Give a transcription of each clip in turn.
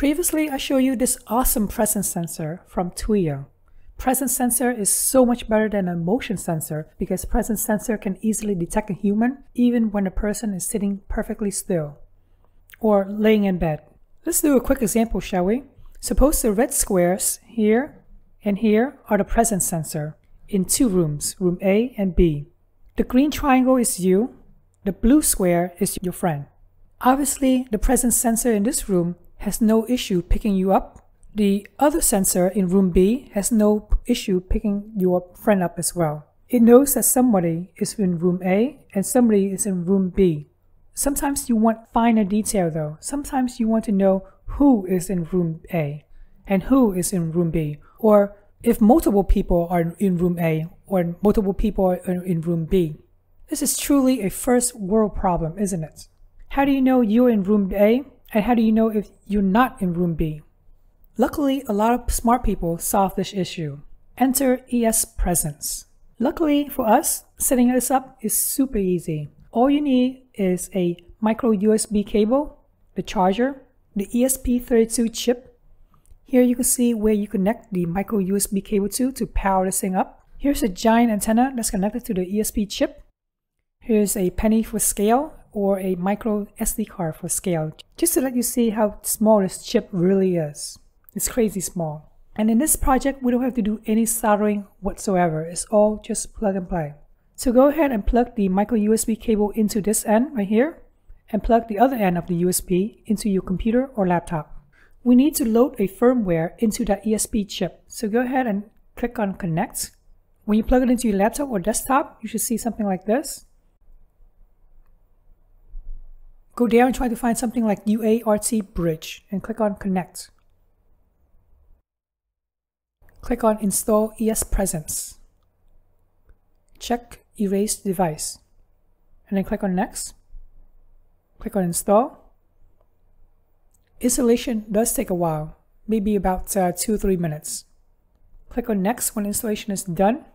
Previously, I showed you this awesome presence sensor from Tuya. Presence sensor is so much better than a motion sensor because presence sensor can easily detect a human even when a person is sitting perfectly still or laying in bed. Let's do a quick example, shall we? Suppose the red squares here and here are the presence sensor in two rooms, room A and B. The green triangle is you, the blue square is your friend. Obviously, the presence sensor in this room has no issue picking you up. The other sensor in room B has no issue picking your friend up as well. It knows that somebody is in room A and somebody is in room B. Sometimes you want finer detail though. Sometimes you want to know who is in room A and who is in room B. Or if multiple people are in room A or multiple people are in room B. This is truly a first world problem, isn't it? How do you know you're in room A and how do you know if you're not in room B? Luckily, a lot of smart people solve this issue. Enter ESPresense. Luckily for us, setting this up is super easy. All you need is a micro USB cable, the charger, the ESP32 chip. Here you can see where you connect the micro USB cable to to power this thing up. Here's a giant antenna that's connected to the ESP chip. Here's a penny for scale or a micro SD card for scale, just to let you see how small this chip really is. It's crazy small. And in this project, we don't have to do any soldering whatsoever. It's all just plug and play. So go ahead and plug the micro USB cable into this end right here and plug the other end of the USB into your computer or laptop. We need to load a firmware into that ESP chip. So go ahead and click on connect. When you plug it into your laptop or desktop, you should see something like this. Go down and try to find something like UART bridge and click on connect. Click on install ESPresense. Check erase device and then click on next. Click on install. Installation does take a while, maybe about uh, 2-3 minutes. Click on next when installation is done.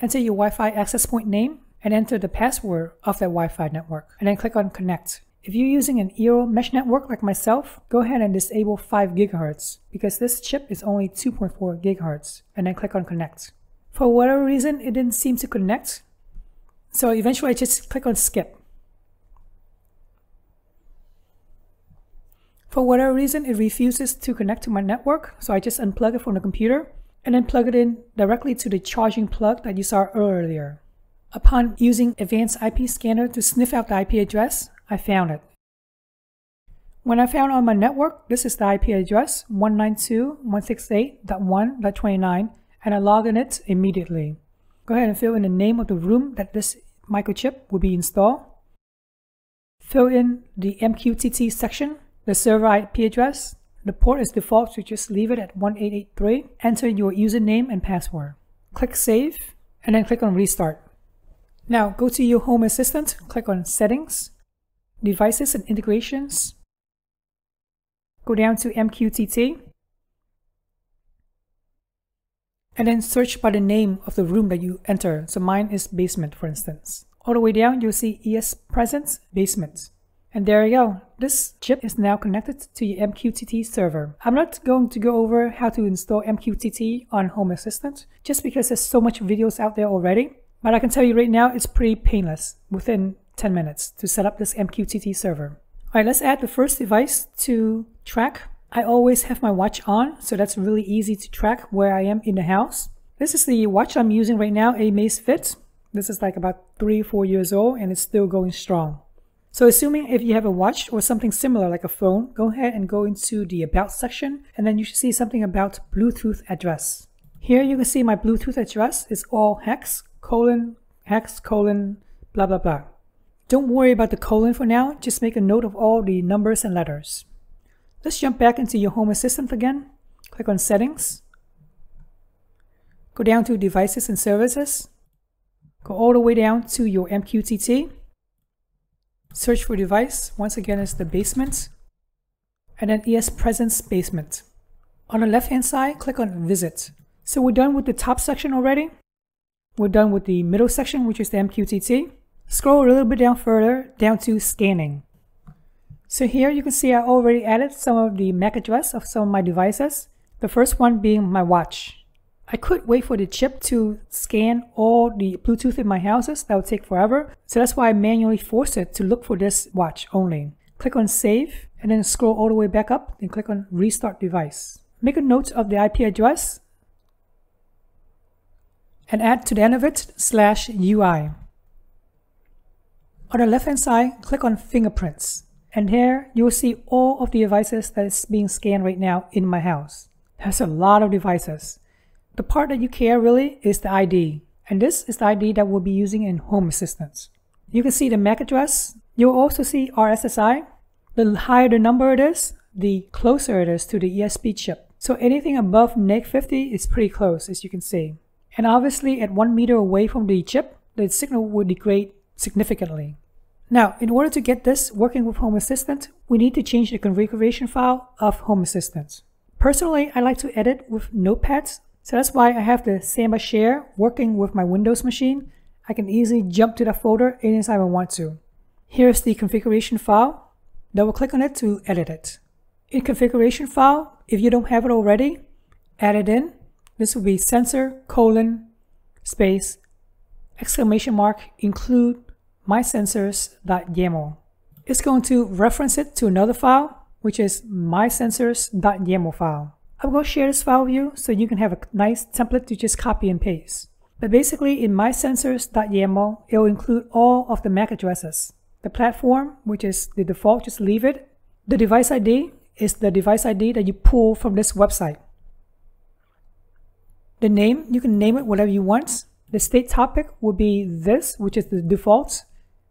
Enter your Wi-Fi access point name and enter the password of that Wi-Fi network and then click on connect. If you're using an Eero mesh network like myself, go ahead and disable 5 GHz because this chip is only 2.4 GHz and then click on connect. For whatever reason, it didn't seem to connect. So eventually I just click on skip. For whatever reason, it refuses to connect to my network. So I just unplug it from the computer and then plug it in directly to the charging plug that you saw earlier. Upon using advanced IP scanner to sniff out the IP address, I found it. When I found on my network, this is the IP address 192.168.1.29 and I log in it immediately. Go ahead and fill in the name of the room that this microchip will be installed. Fill in the MQTT section, the server IP address. The port is default, so just leave it at 1883. Enter your username and password. Click Save, and then click on Restart. Now go to your Home Assistant, click on Settings, Devices and Integrations. Go down to MQTT. And then search by the name of the room that you enter. So mine is basement, for instance. All the way down, you'll see ESPresense Basement. And there you go. This chip is now connected to your MQTT server. I'm not going to go over how to install MQTT on Home Assistant, just because there's so much videos out there already. But I can tell you right now, it's pretty painless. Within 10 minutes to set up this MQTT server. All right, let's add the first device to track. I always have my watch on, so that's really easy to track where I am in the house. This is the watch I'm using right now, Amazfit. This is like about three, four years old and it's still going strong. So assuming if you have a watch or something similar like a phone, go ahead and go into the about section and then you should see something about Bluetooth address. Here you can see my Bluetooth address is all hex, colon, hex, colon, blah, blah, blah. Don't worry about the colon for now, just make a note of all the numbers and letters. Let's jump back into your Home Assistant again. Click on Settings. Go down to Devices and Services. Go all the way down to your MQTT. Search for device, once again it's the basement. And then ESPresense Basement. On the left hand side, click on Visit. So we're done with the top section already. We're done with the middle section, which is the MQTT. Scroll a little bit down further, down to scanning. So here you can see I already added some of the MAC address of some of my devices. The first one being my watch. I could wait for the chip to scan all the Bluetooth in my houses. That would take forever. So that's why I manually forced it to look for this watch only. Click on save and then scroll all the way back up and click on restart device. Make a note of the IP address and add to the end of it slash UI. On the left hand side, click on fingerprints. And here you will see all of the devices that is being scanned right now in my house. There's a lot of devices. The part that you care really is the ID. And this is the ID that we'll be using in Home Assistant. You can see the MAC address. You'll also see RSSI. The higher the number it is, the closer it is to the ESP chip. So anything above NAIC 50 is pretty close, as you can see. And obviously at one meter away from the chip, the signal will degrade significantly. Now, in order to get this working with Home Assistant, we need to change the configuration file of Home Assistant. Personally, I like to edit with notepads, so that's why I have the Samba Share working with my Windows machine. I can easily jump to that folder anytime I want to. Here's the configuration file. Double click on it to edit it. In configuration file, if you don't have it already, add it in. This will be sensor colon space exclamation mark include mysensors.yaml. It's going to reference it to another file, which is mysensors.yaml file. I'm going to share this file with you so you can have a nice template to just copy and paste. But basically in mysensors.yaml, it will include all of the MAC addresses. The platform, which is the default, just leave it. The device ID is the device ID that you pull from this website. The name, you can name it whatever you want. The state topic will be this, which is the default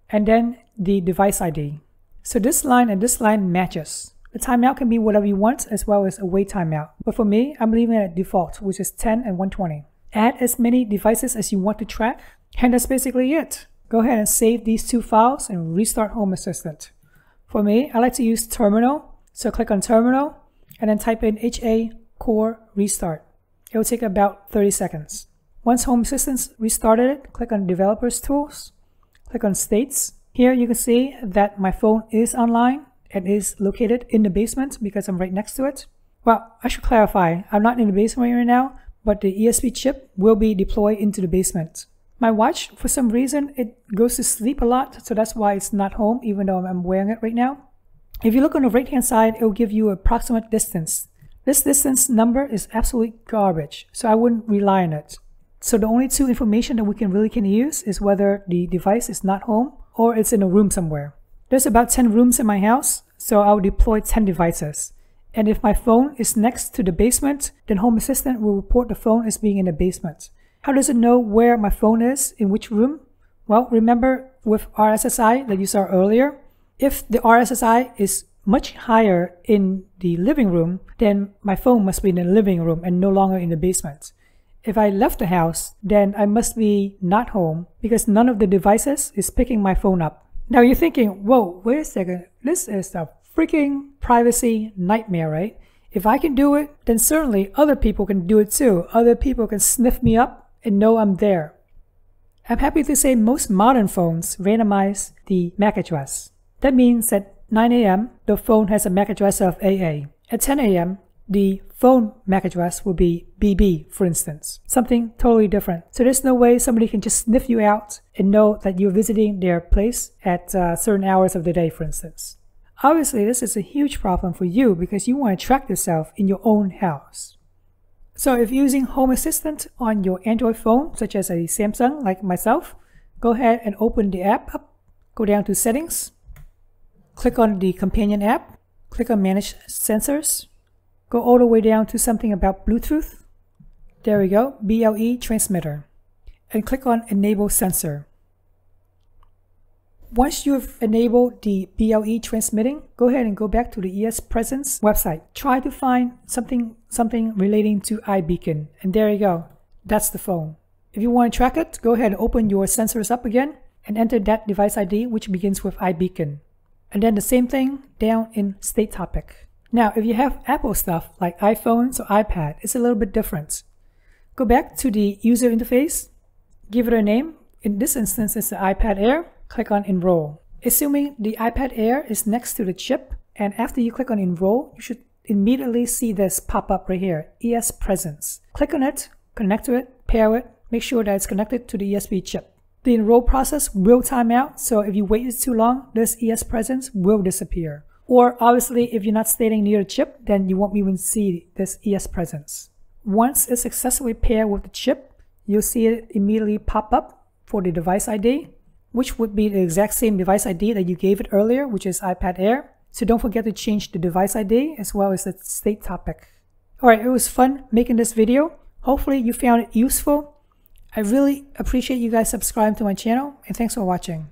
and then the device ID. So this line and this line matches. The timeout can be whatever you want as well as a wait timeout. But for me, I'm leaving it at default, which is 10 and 120. Add as many devices as you want to track, and that's basically it. Go ahead and save these two files and restart Home Assistant. For me, I like to use terminal, so click on terminal and then type in HA core restart. It will take about 30 seconds. Once Home Assistant restarted click on Developers Tools Click on states. Here you can see that my phone is online and is located in the basement because I'm right next to it. Well, I should clarify, I'm not in the basement right now, but the ESP chip will be deployed into the basement. My watch, for some reason, it goes to sleep a lot, so that's why it's not home, even though I'm wearing it right now. If you look on the right hand side, it will give you approximate distance. This distance number is absolutely garbage, so I wouldn't rely on it. So the only two information that we can really can use is whether the device is not home or it's in a room somewhere. There's about 10 rooms in my house, so I'll deploy 10 devices. And if my phone is next to the basement, then Home Assistant will report the phone as being in the basement. How does it know where my phone is, in which room? Well, remember with RSSI that you saw earlier, if the RSSI is much higher in the living room, then my phone must be in the living room and no longer in the basement. If I left the house, then I must be not home because none of the devices is picking my phone up. Now you're thinking, whoa, wait a second, this is a freaking privacy nightmare, right? If I can do it, then certainly other people can do it too. Other people can sniff me up and know I'm there. I'm happy to say most modern phones randomize the MAC address. That means at 9 a.m., the phone has a MAC address of AA. At 10 a.m., the phone MAC address will be BB, for instance, something totally different. So there's no way somebody can just sniff you out and know that you're visiting their place at uh, certain hours of the day, for instance. Obviously, this is a huge problem for you because you want to track yourself in your own house. So if using Home Assistant on your Android phone, such as a Samsung like myself, go ahead and open the app up, go down to Settings, click on the Companion app, click on Manage Sensors, Go all the way down to something about Bluetooth. There we go, BLE transmitter. And click on Enable Sensor. Once you've enabled the BLE transmitting, go ahead and go back to the ESPresense website. Try to find something something relating to iBeacon. And there you go. That's the phone. If you want to track it, go ahead and open your sensors up again and enter that device ID which begins with iBeacon. And then the same thing down in state topic. Now, if you have Apple stuff like iPhones or iPad, it's a little bit different. Go back to the user interface, give it a name. In this instance, it's the iPad Air. Click on Enroll. Assuming the iPad Air is next to the chip, and after you click on Enroll, you should immediately see this pop up right here, ESPresense. Click on it, connect to it, pair it, make sure that it's connected to the USB chip. The enroll process will time out, so if you waited too long, this ESPresense will disappear. Or obviously, if you're not staying near the chip, then you won't even see this ESPresense. Once it's successfully paired with the chip, you'll see it immediately pop up for the device ID, which would be the exact same device ID that you gave it earlier, which is iPad Air. So don't forget to change the device ID as well as the state topic. Alright, it was fun making this video. Hopefully you found it useful. I really appreciate you guys subscribing to my channel and thanks for watching.